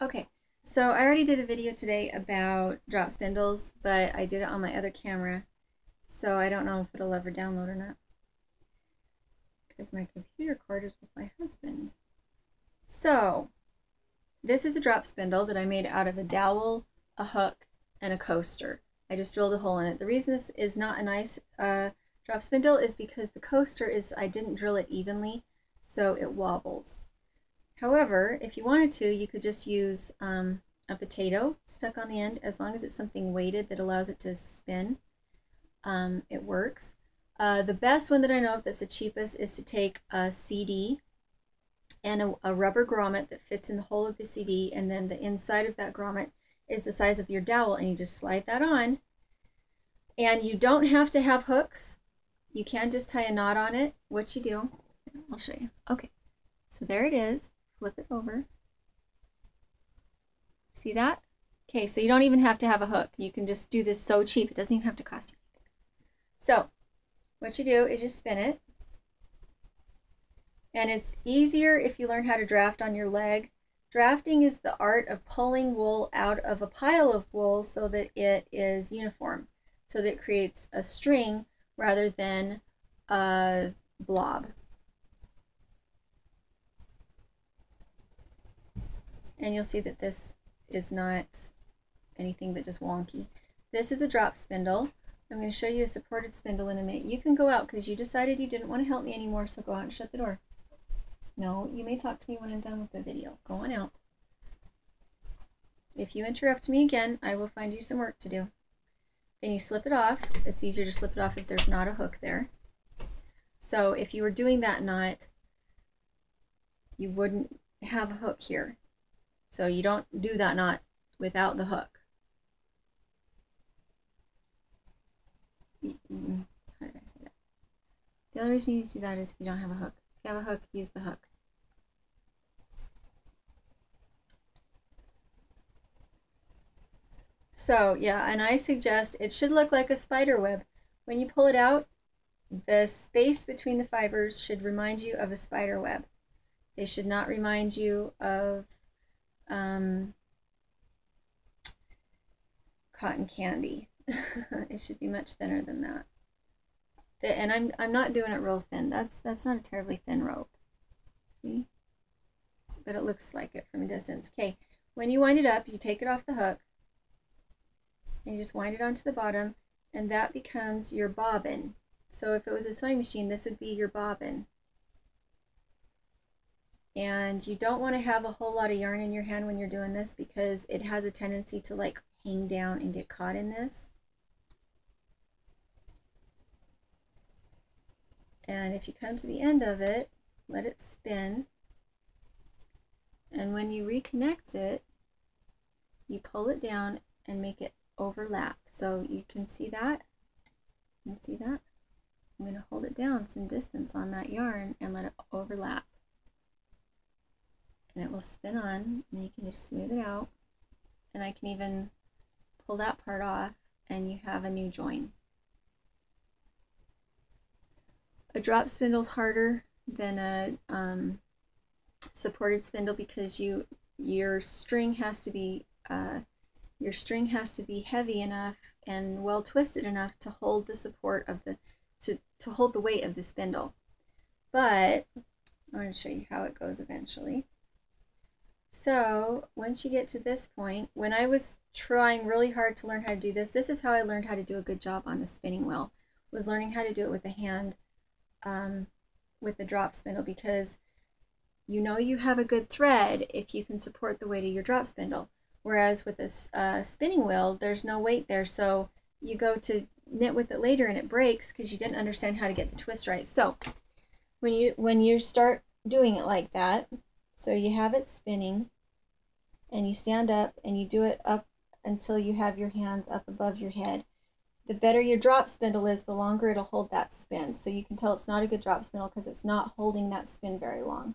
Okay, so I already did a video today about drop spindles, but I did it on my other camera, so I don't know if it'll ever download or not. Because my computer cord is with my husband. So, this is a drop spindle that I made out of a dowel, a hook, and a coaster. I just drilled a hole in it. The reason this is not a nice uh, drop spindle is because the coaster is, I didn't drill it evenly, so it wobbles. However, if you wanted to, you could just use um, a potato stuck on the end. As long as it's something weighted that allows it to spin, um, it works. Uh, the best one that I know of that's the cheapest is to take a CD and a, a, rubber grommet that fits in the hole of the CD, and then the inside of that grommet is the size of your dowel, and you just slide that on. And you don't have to have hooks. You can just tie a knot on it. What you do, I'll show you. Okay, so there it is flip it over. See that? Okay, so you don't even have to have a hook. You can just do this so cheap. It doesn't even have to cost you anything. So, what you do is you spin it. And it's easier if you learn how to draft on your leg. Drafting is the art of pulling wool out of a pile of wool so that it is uniform, so that it creates a string rather than a blob. And you'll see that this is not anything but just wonky. This is a drop spindle. I'm going to show you a supported spindle in a minute. You can go out because you decided you didn't want to help me anymore, so go out and shut the door. No, you may talk to me when I'm done with the video. Go on out. If you interrupt me again, I will find you some work to do. Then you slip it off. It's easier to slip it off if there's not a hook there. So if you were doing that knot, you wouldn't have a hook here. So you don't do that knot without the hook. How did I say that? The only reason you do that is if you don't have a hook. If you have a hook, use the hook. So yeah, and I suggest it should look like a spider web. When you pull it out, the space between the fibers should remind you of a spider web. They should not remind you of um, cotton candy. it should be much thinner than that. The, and I'm, I'm not doing it real thin. That's, that's not a terribly thin rope. See? But it looks like it from a distance. Okay, when you wind it up, you take it off the hook. And you just wind it onto the bottom. And that becomes your bobbin. So if it was a sewing machine, this would be your bobbin and you don't want to have a whole lot of yarn in your hand when you're doing this because it has a tendency to like hang down and get caught in this. And if you come to the end of it, let it spin. And when you reconnect it, you pull it down and make it overlap. So you can see that. Can see that? I'm going to hold it down some distance on that yarn and let it overlap and it will spin on and you can just smooth it out and I can even pull that part off and you have a new join. A drop spindle is harder than a um, supported spindle because you your string has to be uh, your string has to be heavy enough and well twisted enough to hold the support of the to, to hold the weight of the spindle. But I'm going to show you how it goes eventually. So once you get to this point, when I was trying really hard to learn how to do this, this is how I learned how to do a good job on a spinning wheel, was learning how to do it with a hand um, with the drop spindle because you know you have a good thread if you can support the weight of your drop spindle. Whereas with a uh, spinning wheel, there's no weight there. So you go to knit with it later and it breaks because you didn't understand how to get the twist right. So when you when you start doing it like that, so you have it spinning and you stand up and you do it up until you have your hands up above your head. The better your drop spindle is, the longer it'll hold that spin. So you can tell it's not a good drop spindle because it's not holding that spin very long.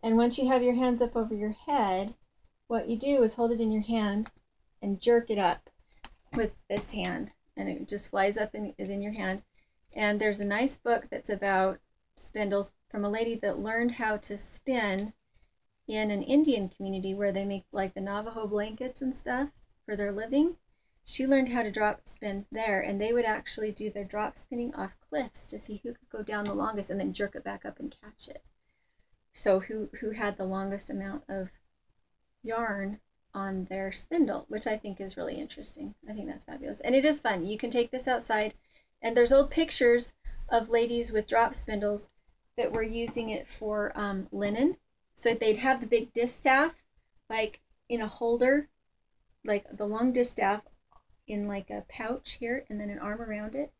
And once you have your hands up over your head, what you do is hold it in your hand and jerk it up with this hand. And it just flies up and is in your hand. And there's a nice book that's about spindles from a lady that learned how to spin in an Indian community where they make like the Navajo blankets and stuff for their living. She learned how to drop spin there, and they would actually do their drop spinning off cliffs to see who could go down the longest and then jerk it back up and catch it. So who who had the longest amount of yarn on their spindle, which I think is really interesting. I think that's fabulous. And it is fun. You can take this outside, and there's old pictures of ladies with drop spindles that were using it for um, linen. So they'd have the big distaff like in a holder, like the long distaff in like a pouch here, and then an arm around it.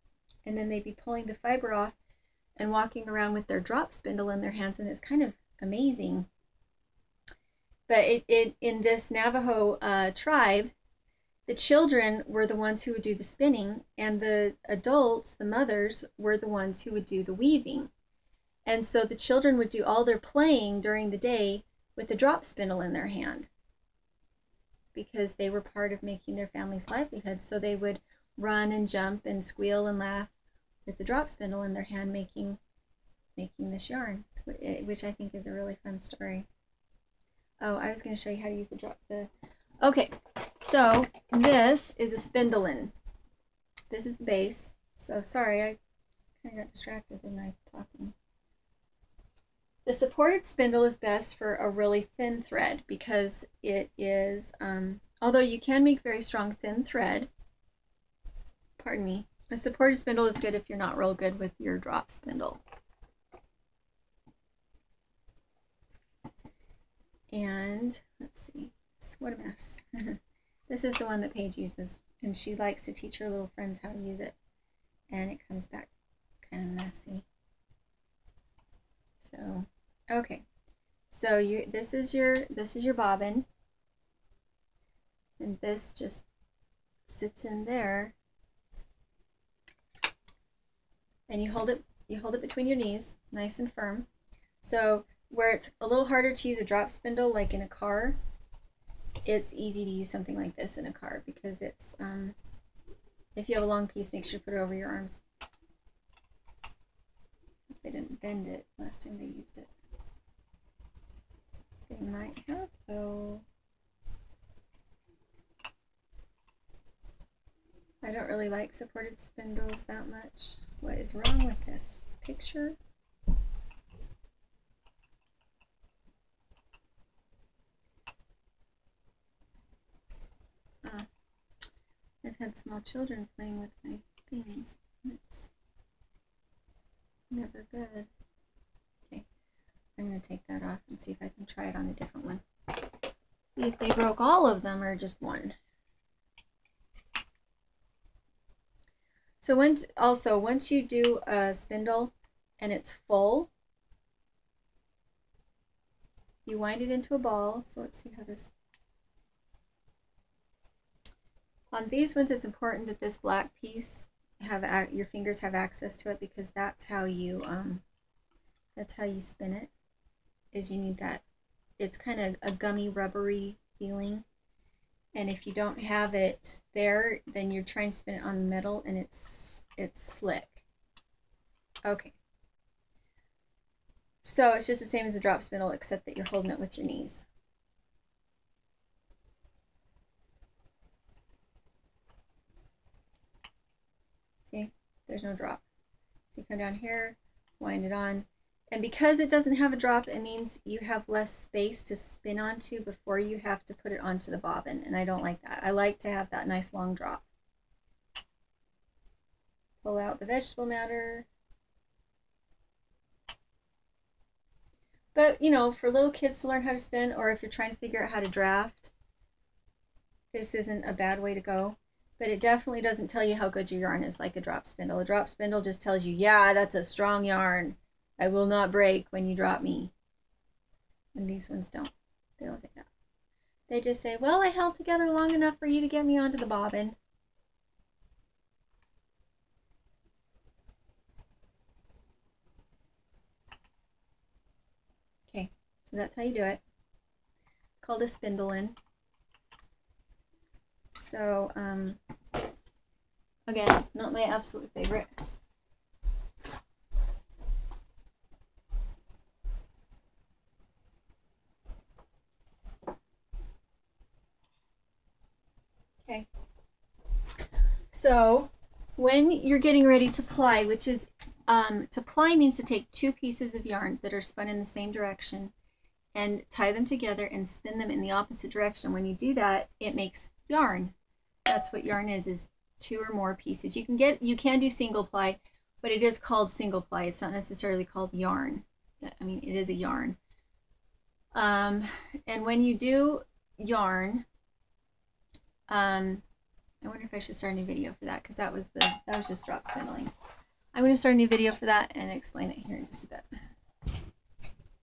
And then they'd be pulling the fiber off and walking around with their drop spindle in their hands, and it's kind of amazing but it, it in this Navajo uh, tribe, the children were the ones who would do the spinning, and the adults, the mothers, were the ones who would do the weaving. And so the children would do all their playing during the day with a drop spindle in their hand because they were part of making their family's livelihood. So they would run and jump and squeal and laugh with the drop spindle in their hand making making this yarn, eh, which I think is a really fun story. Oh, I was going to show you how to use the drop. The okay, so this is a spindling. This is the base. So sorry, I kind of got distracted in my talking. The supported spindle is best for a really thin thread because it is, um, although you can make very strong thin thread, pardon me, a supported spindle is good if you're not real good with your drop spindle. And let's see, what a mess. this is the one that Paige uses, and she likes to teach her little friends how to use it. And it comes back kind of messy. So, okay. So you this is your this is your bobbin. And this just sits in there. And you hold it you hold it between your knees, nice and firm. So where it's a little harder to use a drop spindle like in a car, it's easy to use something like this in a car because it's, um, if you have a long piece, make sure to put it over your arms. They didn't bend it last time they used it. They might have though. I don't really like supported spindles that much. What is wrong with this picture? I've had small children playing with my things. It's never good. Okay, I'm going to take that off and see if I can try it on a different one. See if they broke all of them or just one. So once, also, once you do a spindle and it's full, you wind it into a ball. So let's see how this On these ones, it's important that this black piece have your fingers have access to it because that's how you um, that's how you spin it. Is you need that. It's kind of a gummy, rubbery feeling, and if you don't have it there, then you're trying to spin it on the metal, and it's it's slick. Okay. So it's just the same as a drop spindle, except that you're holding it with your knees. See, there's no drop. So you come down here, wind it on. And because it doesn't have a drop, it means you have less space to spin onto before you have to put it onto the bobbin. And I don't like that. I like to have that nice long drop. Pull out the vegetable matter. But, you know, for little kids to learn how to spin, or if you're trying to figure out how to draft, this isn't a bad way to go but it definitely doesn't tell you how good your yarn is like a drop spindle. A drop spindle just tells you, yeah, that's a strong yarn. I will not break when you drop me. And these ones don't. They don't say that. They just say, well, I held together long enough for you to get me onto the bobbin. Okay, so that's how you do it. Called a spindling. So, um, again, not my absolute favorite. Okay. So, when you're getting ready to ply, which is um, to ply means to take two pieces of yarn that are spun in the same direction and tie them together and spin them in the opposite direction. When you do that, it makes yarn. That's what yarn is, is two or more pieces. You can get, you can do single ply, but it is called single ply. It's not necessarily called yarn. I mean, it is a yarn. Um, and when you do yarn, um, I wonder if I should start a new video for that because that was the that was just drop spindling. I'm going to start a new video for that and explain it here in just a bit.